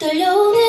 The lonely